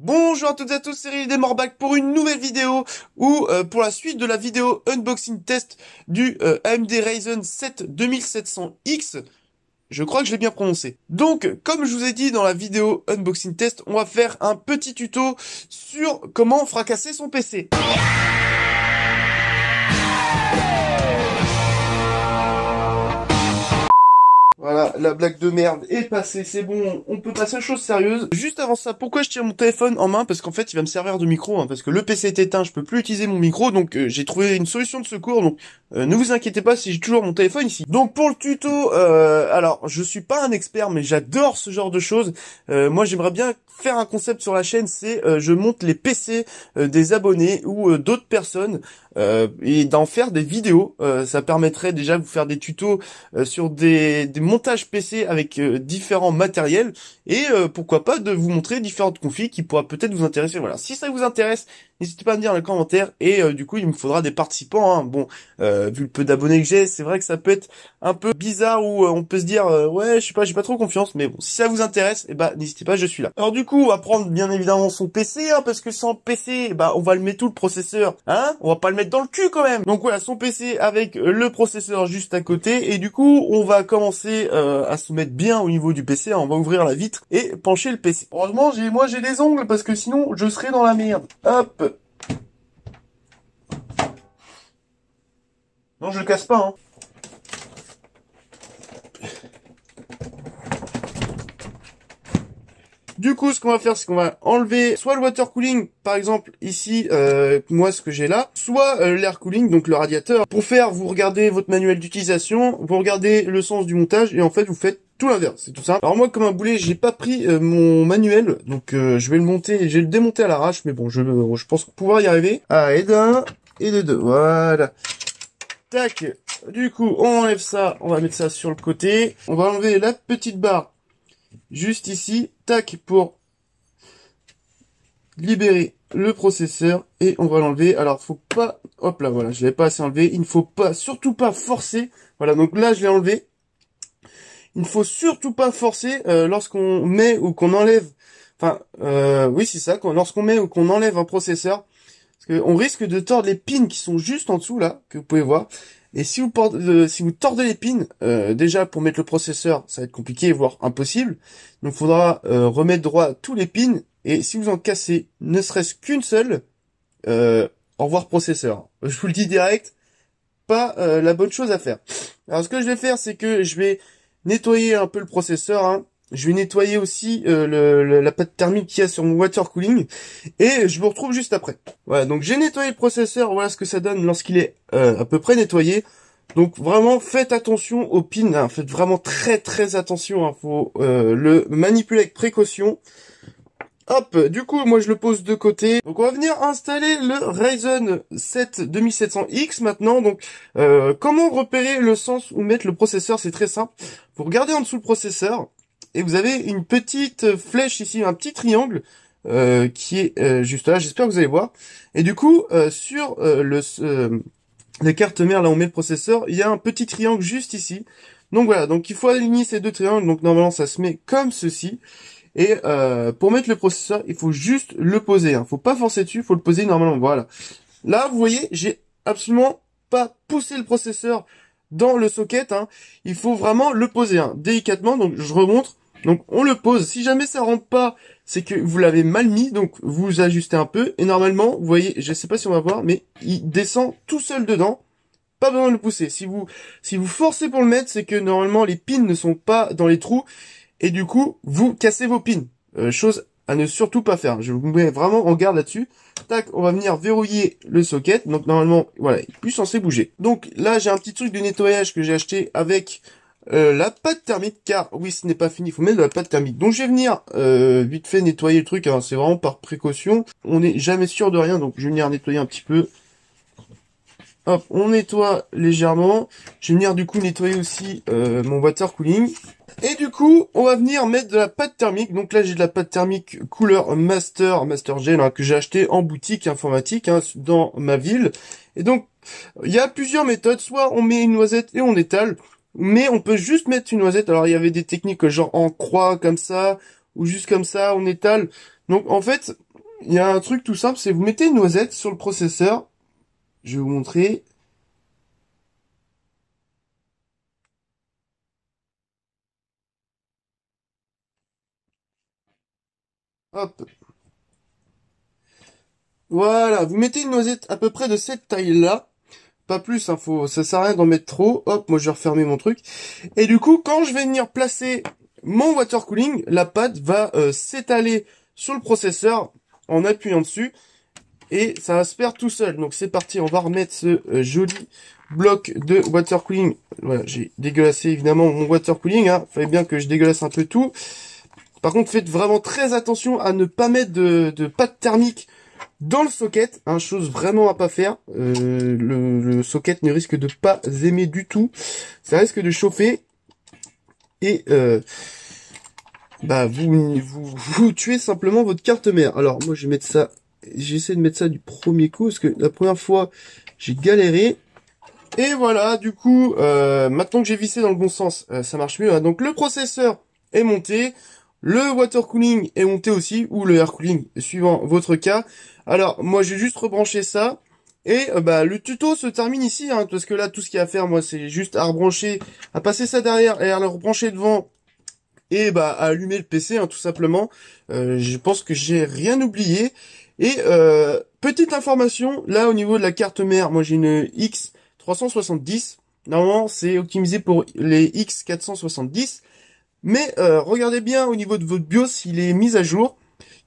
Bonjour à toutes et à tous, c'est Rémi Desmorbac pour une nouvelle vidéo ou euh, pour la suite de la vidéo unboxing test du euh, AMD Ryzen 7 2700X. Je crois que je l'ai bien prononcé. Donc, comme je vous ai dit dans la vidéo unboxing test, on va faire un petit tuto sur comment fracasser son PC. Voilà, la blague de merde est passée, c'est bon, on peut passer aux choses sérieuses. Juste avant ça, pourquoi je tire mon téléphone en main? Parce qu'en fait, il va me servir de micro, hein, parce que le PC est éteint, je peux plus utiliser mon micro, donc euh, j'ai trouvé une solution de secours, donc euh, ne vous inquiétez pas si j'ai toujours mon téléphone ici. Donc pour le tuto, euh, alors je suis pas un expert, mais j'adore ce genre de choses. moi j'aimerais bien faire un concept sur la chaîne, c'est je monte les PC des abonnés ou d'autres personnes et d'en faire des vidéos. ça permettrait déjà de vous faire des tutos sur des, des montage PC avec euh, différents matériels et euh, pourquoi pas de vous montrer différentes configs qui pourraient peut-être vous intéresser. Voilà, si ça vous intéresse, n'hésitez pas à me dire dans les commentaires et euh, du coup il me faudra des participants. Hein. Bon, vu le peu d'abonnés que j'ai, c'est vrai que ça peut être un peu bizarre où on peut se dire ouais je sais pas j'ai pas trop confiance, mais bon si ça vous intéresse, et eh bah n'hésitez pas, je suis là. Coup on va prendre bien évidemment son PC hein, parce que sans PC, bah on va le mettre tout le processeur, hein, on va pas le mettre dans le cul quand même. Donc voilà son PC avec le processeur juste à côté et du coup on va commencer euh, à se mettre bien au niveau du PC. On va ouvrir la vitre et pencher le PC. Heureusement, j'ai moi j'ai des ongles parce que sinon je serais dans la merde. Hop. Non, je le casse pas. Hein. Du coup, ce qu'on va faire, c'est qu'on va enlever soit le water cooling, par exemple ici, euh, moi ce que j'ai là, soit euh, l'air cooling, donc le radiateur. Pour faire, vous regardez votre manuel d'utilisation, vous regardez le sens du montage, et en fait, vous faites tout l'inverse, c'est tout ça. Alors moi, comme un boulet, j'ai pas pris euh, mon manuel, donc je vais le monter, je le démonter à l'arrache, mais bon, je, je pense pouvoir y arriver. Ah, et d'un, et de deux, voilà. Tac, du coup, on enlève ça, on va mettre ça sur le côté. On va enlever la petite barre juste ici, tac, pour libérer le processeur et on va l'enlever. Alors, faut pas, hop là, voilà, je l'ai pas assez enlevé. Il ne faut pas, surtout pas forcer. Voilà, donc là, je l'ai enlevé. Il ne faut surtout pas forcer euh, lorsqu'on met ou qu'on enlève. Enfin, euh, oui, c'est ça. Lorsqu'on met ou qu'on enlève un processeur, parce qu'on risque de tordre les pins qui sont juste en dessous là, que vous pouvez voir. Et si vous, euh, si vous tordez les pins, euh, déjà pour mettre le processeur, ça va être compliqué, voire impossible. Donc il faudra euh, remettre droit tous les pins. Et si vous en cassez ne serait-ce qu'une seule, au revoir processeur. Je vous le dis direct, pas la bonne chose à faire. Alors ce que je vais faire, c'est que je vais nettoyer un peu le processeur. Hein. Je vais nettoyer aussi le, la pâte thermique qu'il y a sur mon water cooling. Et je vous retrouve juste après. Voilà, donc j'ai nettoyé le processeur. Voilà ce que ça donne lorsqu'il est euh, à peu près nettoyé. Donc vraiment faites attention aux pins, hein. faites vraiment très très attention, hein. faut euh, le manipuler avec précaution. Hop, du coup moi je le pose de côté. Donc on va venir installer le Ryzen 7 2700X maintenant. Donc euh, comment repérer le sens où mettre le processeur, c'est très simple. Vous regardez en dessous le processeur et vous avez une petite flèche ici, un petit triangle. qui est juste là, j'espère que vous allez voir. Et du coup, sur le, les cartes mères, là on met le processeur, il y a un petit triangle juste ici. Donc voilà, donc il faut aligner ces deux triangles, donc normalement ça se met comme ceci. Et euh, pour mettre le processeur, il faut juste le poser, hein. faut pas forcer dessus, il faut le poser normalement, voilà. Là, vous voyez, j'ai absolument pas poussé le processeur dans le socket, hein. il faut vraiment le poser hein, délicatement, donc je remontre, donc on le pose, si jamais ça rentre pas, c'est que vous l'avez mal mis, donc vous ajustez un peu, et normalement, vous voyez, je sais pas si on va voir, mais il descend tout seul dedans, pas besoin de le pousser. Si vous, si vous forcez pour le mettre, c'est que normalement les pins ne sont pas dans les trous, et du coup, vous cassez vos pins. Euh, chose à ne surtout pas faire. Je vous mets vraiment en garde là-dessus. Tac, on va venir verrouiller le socket. Donc normalement, voilà, il est plus censé bouger. Donc là, j'ai un petit truc de nettoyage que j'ai acheté avec euh, la pâte thermique, car oui, ce n'est pas fini, il faut mettre de la pâte thermique. Donc je vais venir euh, vite fait nettoyer le truc, hein, c'est vraiment par précaution. On n'est jamais sûr de rien, donc je vais venir nettoyer un petit peu. Hop, on nettoie légèrement. Je vais venir du coup nettoyer aussi euh, mon water cooling. Et du coup, on va venir mettre de la pâte thermique. Donc là, j'ai de la pâte thermique couleur Master, Master Gel, hein, que j'ai acheté en boutique informatique hein, dans ma ville. Et donc, il y a plusieurs méthodes. Soit on met une noisette et on étale mais on peut juste mettre une noisette. Alors il y avait des techniques genre en croix comme ça, ou juste comme ça, on étale. Donc en fait, il y a un truc tout simple, c'est vous mettez une noisette sur le processeur. Je vais vous montrer. Hop. Voilà, vous mettez une noisette à peu près de cette taille-là. Pas plus, hein, faut, ça sert à rien d'en mettre trop. Hop, moi je vais refermer mon truc. Et du coup, quand je vais venir placer mon water cooling, la pâte va euh, s'étaler sur le processeur en appuyant dessus et ça va se faire tout seul. Donc c'est parti, on va remettre ce euh, joli bloc de water cooling. Voilà, j'ai dégueulassé évidemment mon water cooling. Hein. Fallait bien que je dégueulasse un peu tout. Par contre, faites vraiment très attention à ne pas mettre de, de pâte thermique dans le socket. Hein, chose vraiment à pas faire. Euh, le, socket ne risque de pas aimer du tout. Ça risque de chauffer. Et euh, bah vous, vous, vous tuez simplement votre carte mère. Alors moi je vais mettre ça j'essaie de mettre ça du premier coup, parce que la première fois, j'ai galéré. Et voilà, du coup, euh, maintenant que j'ai vissé dans le bon sens, euh, ça marche mieux. Hein. Donc le processeur est monté, le water cooling est monté aussi, ou le air cooling, suivant votre cas. Alors, moi, j'ai juste rebranché ça. Et euh, bah le tuto se termine ici, hein, parce que là, tout ce qu'il y a à faire, moi, c'est juste à rebrancher, à passer ça derrière et à le rebrancher devant et bah à allumer le PC, hein, tout simplement. je pense que j'ai rien oublié. Et euh, petite information, là au niveau de la carte mère, moi j'ai une X370. Normalement c'est optimisé pour les X470. Mais euh, regardez bien au niveau de votre BIOS s'il est mis à jour.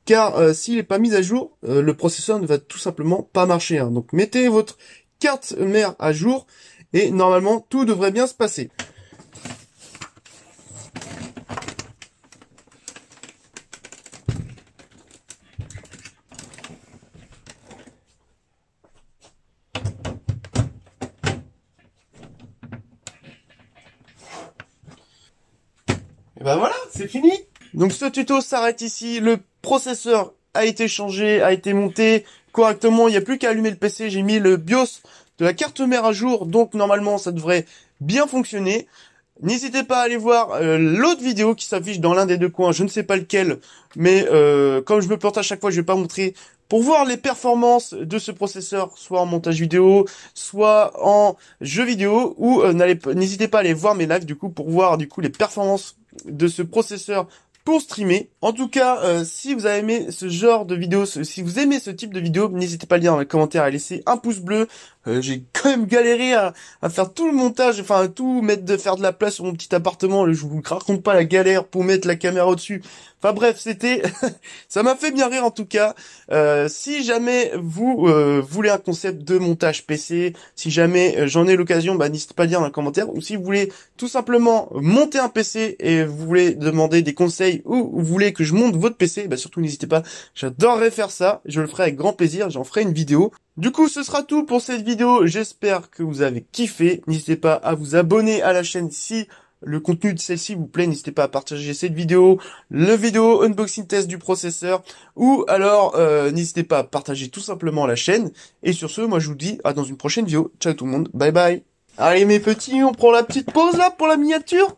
Car euh, s'il n'est pas mis à jour, le processeur ne va tout simplement pas marcher. Hein. Donc mettez votre carte mère à jour et normalement tout devrait bien se passer. C'est fini. Donc ce tuto s'arrête ici. Le processeur a été changé, a été monté correctement. Il n'y a plus qu'à allumer le PC. J'ai mis le BIOS de la carte mère à jour. Donc normalement, ça devrait bien fonctionner. N'hésitez pas à aller voir euh, l'autre vidéo qui s'affiche dans l'un des deux coins, je ne sais pas lequel, mais euh, comme je me plante à chaque fois, je vais pas montrer. Pour voir les performances de ce processeur, soit en montage vidéo, soit en jeu vidéo, ou euh, n'hésitez pas à aller voir mes lives du coup pour voir du coup les performances de ce processeur pour streamer. En tout cas, euh, si vous avez aimé ce genre de vidéo, si vous aimez ce type de vidéo, n'hésitez pas à le dire dans les commentaires, à laisser un pouce bleu. Euh, j'ai quand même galéré à, faire tout le montage, enfin à tout mettre de faire de la place sur mon petit appartement. Je vous raconte pas la galère pour mettre la caméra au-dessus. Enfin bref, c'était, ça m'a fait bien rire en tout cas. Euh, si jamais vous voulez un concept de montage PC, si jamais j'en ai l'occasion, bah n'hésitez pas à dire dans les commentaires. Ou si vous voulez tout simplement monter un PC et vous voulez demander des conseils ou vous voulez que je monte votre PC, bah surtout n'hésitez pas, j'adorerais faire ça, je le ferai avec grand plaisir, j'en ferai une vidéo. Du coup, ce sera tout pour cette vidéo, j'espère que vous avez kiffé, n'hésitez pas à vous abonner à la chaîne si le contenu de celle-ci vous plaît, n'hésitez pas à partager cette vidéo, le vidéo unboxing test du processeur, ou alors euh, n'hésitez pas à partager tout simplement la chaîne. Et sur ce, moi je vous dis à dans une prochaine vidéo. Ciao tout le monde, bye bye. Allez mes petits, on prend la petite pause là pour la miniature